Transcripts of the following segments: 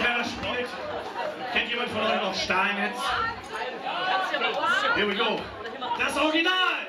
Herr Schmolz. Kennt jemand von euch noch Steinitz? Here we go. Das Original!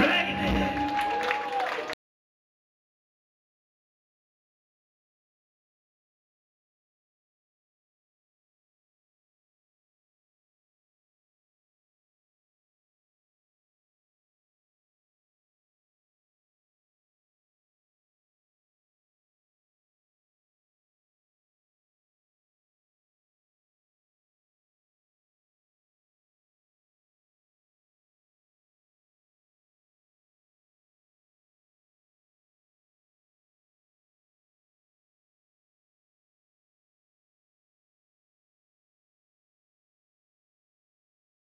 flag